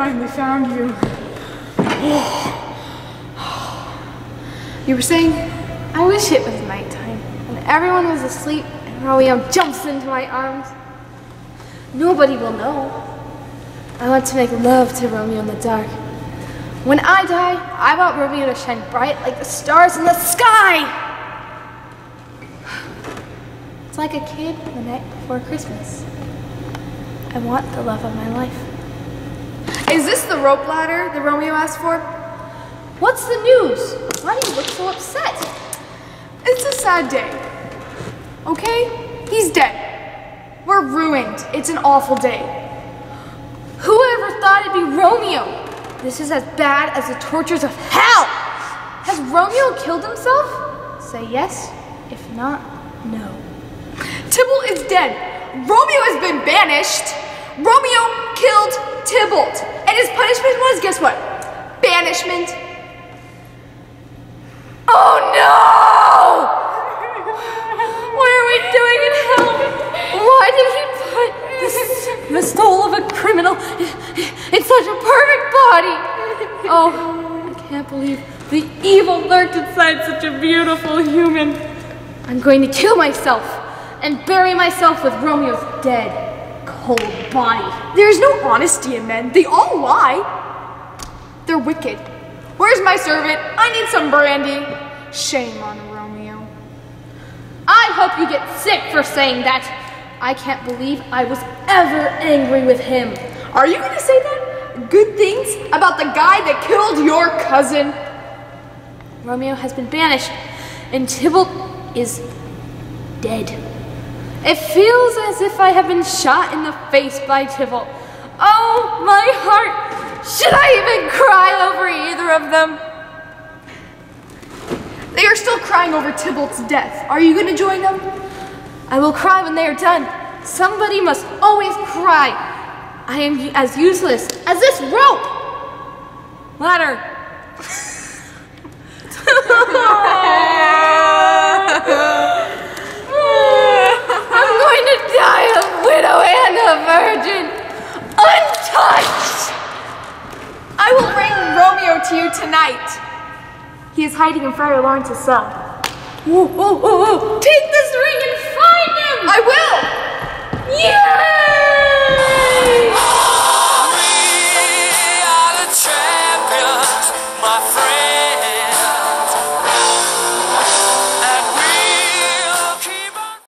finally found you. You were saying? I wish it was nighttime and everyone was asleep and Romeo jumps into my arms. Nobody will know. I want to make love to Romeo in the dark. When I die, I want Romeo to shine bright like the stars in the sky. It's like a kid the night before Christmas. I want the love of my life. Is this the rope ladder that Romeo asked for? What's the news? Why do you look so upset? It's a sad day. Okay? He's dead. We're ruined. It's an awful day. Whoever thought it'd be Romeo? This is as bad as the tortures of hell! Has Romeo killed himself? Say yes. If not, no. Tybalt is dead. Romeo has been banished. Romeo killed Tybalt. And his punishment was, guess what? Banishment. Oh no! What are we doing in hell? Why did he put the, the soul of a criminal in such a perfect body? Oh, I can't believe the evil lurked inside such a beautiful human. I'm going to kill myself and bury myself with Romeo's dead, cold body. There's no honesty in men. They all lie. They're wicked. Where's my servant? I need some brandy. Shame on Romeo. I hope you get sick for saying that. I can't believe I was ever angry with him. Are you gonna say that? Good things about the guy that killed your cousin? Romeo has been banished, and Tybalt is dead. It feels as if I have been shot in the face by Tybalt. Oh, my heart! Should I even cry over either of them? They are still crying over Tybalt's death. Are you gonna join them? I will cry when they are done. Somebody must always cry. I am as useless as this rope. Ladder. virgin, untouched! I will bring Romeo to you tonight. He is hiding in Friar Lawrence's cell. Whoa, whoa, whoa, whoa! Take this ring and find him! I will! Yay! Oh, we are the champions, my friend.